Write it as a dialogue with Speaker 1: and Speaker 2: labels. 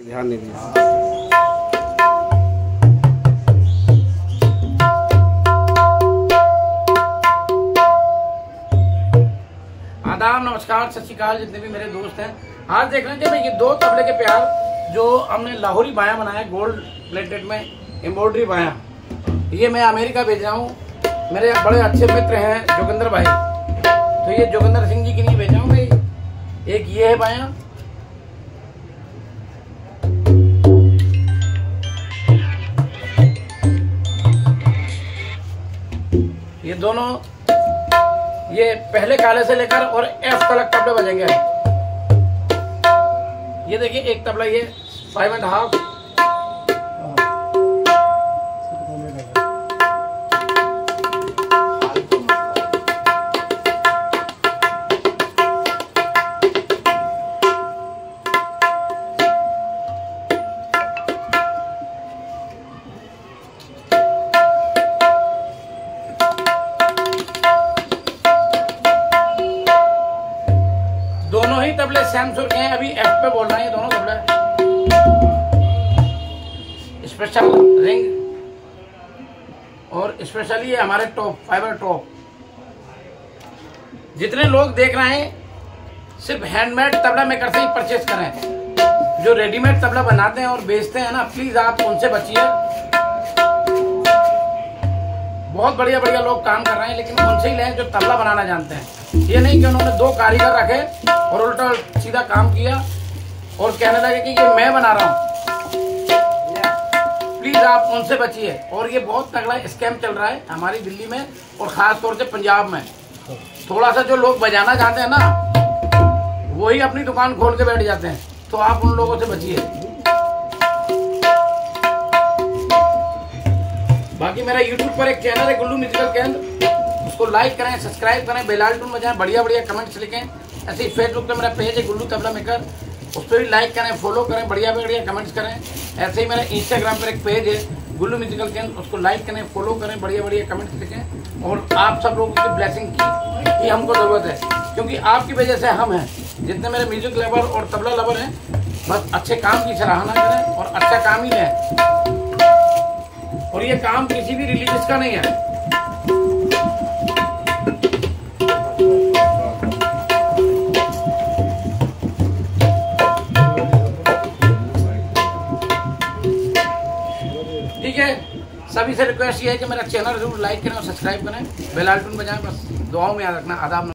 Speaker 1: ध्यान नहीं दिया।
Speaker 2: आदाब, नमस्कार, सत श्रीकाल जितने भी मेरे दोस्त हैं। आज देख रहे हैं ये दो तबले के प्यार जो हमने लाहौरी बाया बनाया, गोल्ड प्लेटेड में एम्ब्रॉयडरी बाया, ये मैं अमेरिका भेज रहा हूँ। मेरे बड़े अच्छे मित्र हैं जोगिंदर भाई। तो ये जोगिंदर सिंह जी के लिए भेजा हूँ भाई। एक ये है बाया दोनों ये पहले काले से लेकर और एफ़ तलक तबले बजेंगे। ये देखिए, एक तबला, ये फाइव एंड हाफ़ दोनों ही तबले सेम सुर के हैं, अभी एफ़ पे बोल रहे हैं दोनों तबले। स्पेशल रिंग और स्पेशली ये हमारे टॉप फाइबर टॉप जितने लोग देख रहे हैं, सिर्फ़ हैंडमेड तबला मेकर से ही परचेज करें। जो रेडीमेड तबला बनाते हैं और बेचते हैं ना प्लीज़ आप उनसे बचिए। बहुत बढ़िया बढ़िया लोग काम कर रहे हैं, लेकिन उनसे ही लें जो तबला बनाना जानते हैं। ये नहीं कि उन्होंने दो कारीगर रखे और उल्टा सीधा काम किया और कहने लगे कि ये मैं बना रहा हूँ। प्लीज़ आप उनसे बचिए। और ये बहुत तगड़ा स्कैम चल रहा है हमारी दिल्ली में और खास तौर से पंजाब में। थोड़ा सा जो लोग बजाना चाहते हैं ना, वही अपनी दुकान खोल के बैठ जाते हैं। तो आप उन लोगों से बचिए। बाकी मेरा YouTube पर एक चैनल है, गुल्लू म्यूजिकल केंद्र। उसको लाइक करें सब्सक्राइब करें बेल आइकन बजाएँ बढ़िया बढ़िया कमेंट्स लिखें। ऐसे ही फेसबुक पे मेरा पेज है, गुल्लू तबला मेकर उस पर भी लाइक करें फॉलो करें बढ़िया बढ़िया कमेंट्स करें। ऐसे ही मेरा इंस्टाग्राम पर एक पेज है, गुल्लू म्यूजिकल केंद्र। उसको लाइक करें फॉलो करें बढ़िया बढ़िया कमेंट्स लिखें। और आप सब लोगों की ब्लैसिंग की हमको ज़रूरत है। क्योंकि आपकी वजह से हम हैं। जितने मेरे म्यूज़िक लवर और तबला लवर हैं, बस अच्छे काम की सराहना करें और अच्छा काम ही लें। और ये काम किसी भी रिलीजियस का नहीं है। ठीक है, सभी से रिक्वेस्ट ये है कि मेरा चैनल ज़रूर लाइक करें और सब्सक्राइब करें। बेल आइकन बजाएँ, बस दुआओं में याद रखना, आदाब